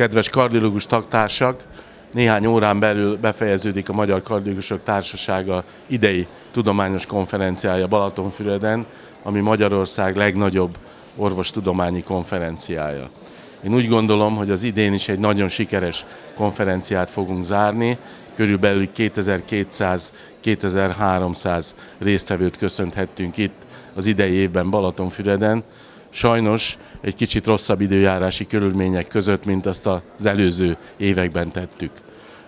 Kedves kardiológus taktársak, néhány órán belül befejeződik a Magyar Kardiológusok Társasága idei tudományos konferenciája Balatonfüreden, ami Magyarország legnagyobb orvostudományi konferenciája. Én úgy gondolom, hogy az idén is egy nagyon sikeres konferenciát fogunk zárni, körülbelül 2200-2300 résztvevőt köszönhettünk itt az idei évben Balatonfüreden. Sajnos egy kicsit rosszabb időjárási körülmények között, mint azt az előző években tettük.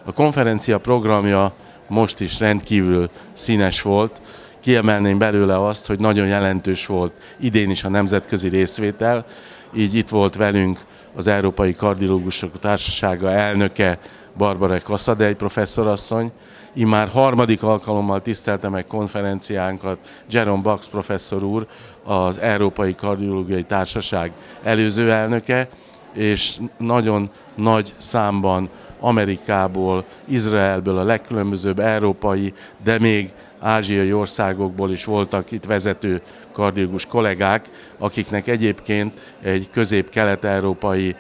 A konferencia programja most is rendkívül színes volt. Kiemelném belőle azt, hogy nagyon jelentős volt idén is a nemzetközi részvétel, így itt volt velünk az Európai Kardiológusok Társasága elnöke, Barbara Kasszadej professzorasszony, Immár harmadik alkalommal tisztelte meg konferenciánkat Jerome Bax professzor úr, az Európai Kardiológiai Társaság előző elnöke, és nagyon nagy számban Amerikából, Izraelből, a legkülönbözőbb európai, de még ázsiai országokból is voltak itt vezető kardiológus kollégák, akiknek egyébként egy közép-kelet-európai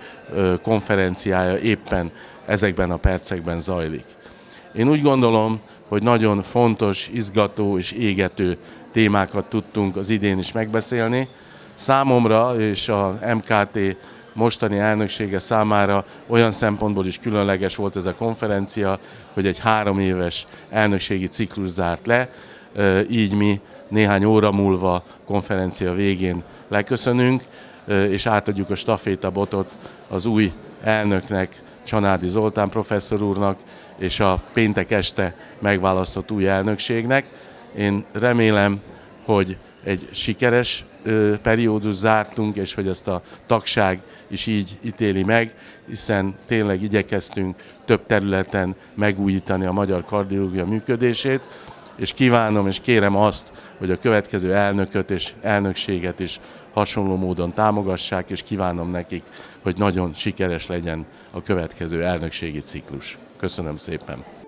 konferenciája éppen ezekben a percekben zajlik. Én úgy gondolom, hogy nagyon fontos, izgató és égető témákat tudtunk az idén is megbeszélni. Számomra és a MKT mostani elnöksége számára olyan szempontból is különleges volt ez a konferencia, hogy egy három éves elnökségi ciklus zárt le, így mi néhány óra múlva konferencia végén leköszönünk, és átadjuk a stafétabotot az új elnöknek, Csanádi Zoltán professzor úrnak, és a péntek este megválasztott új elnökségnek. Én remélem, hogy egy sikeres periódus zártunk, és hogy ezt a tagság is így ítéli meg, hiszen tényleg igyekeztünk több területen megújítani a magyar kardiológia működését, és kívánom és kérem azt, hogy a következő elnököt és elnökséget is hasonló módon támogassák, és kívánom nekik, hogy nagyon sikeres legyen a következő elnökségi ciklus. Köszönöm szépen!